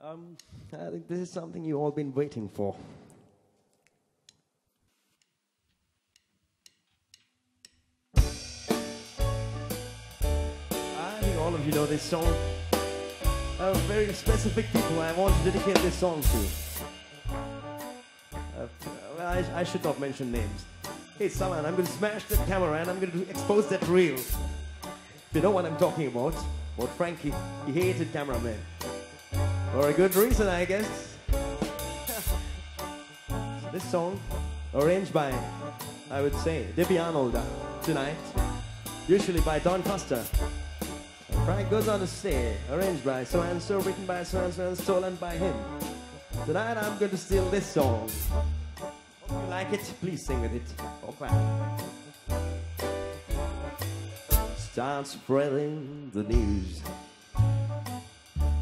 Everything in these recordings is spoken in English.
Um, I think this is something you all been waiting for. I think all of you know this song. Uh, very specific people I want to dedicate this song to. Uh, well, I, I should not mention names. Hey, someone, I'm going to smash that camera and I'm going to expose that reel. You know what I'm talking about? About Frankie. He hated cameramen. For a good reason, I guess. this song, arranged by, I would say, Debbie Arnold tonight, usually by Don. And Frank goes on to say, arranged by so and so, written by so and so, and stolen by him. Tonight I'm going to steal this song. Hope you like it, please sing with it. Crap. Start spreading the news.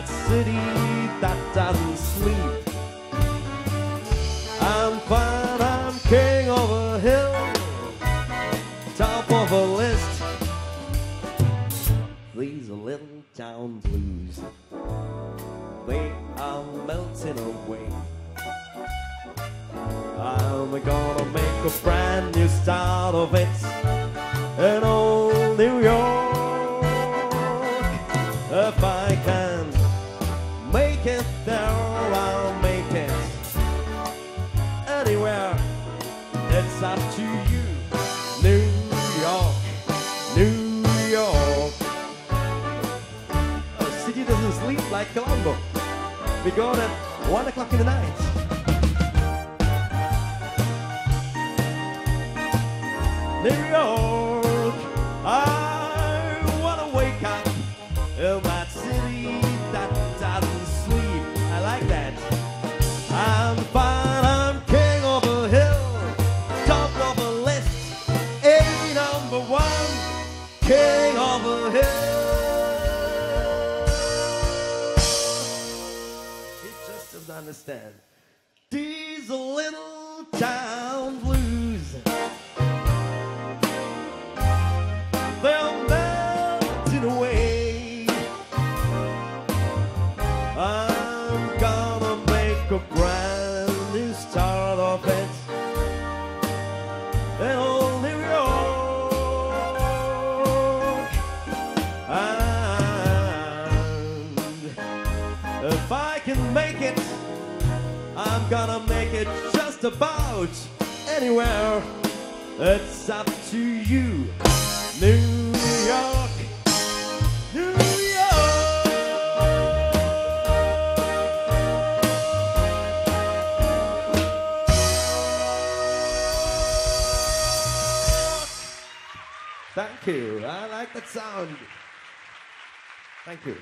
That city that doesn't sleep. I'm fine, I'm king of a hill, top of a list. These little town blues, they are melting away. I'm gonna make a brand new start of it in it there, I'll make it anywhere. It's up to you, New York, New York. A city doesn't sleep like Colombo. We go at one o'clock in the night. New York. He just doesn't understand. These little town blues. Make it, I'm gonna make it just about anywhere. It's up to you, New York, New York. Thank you. I like that sound. Thank you.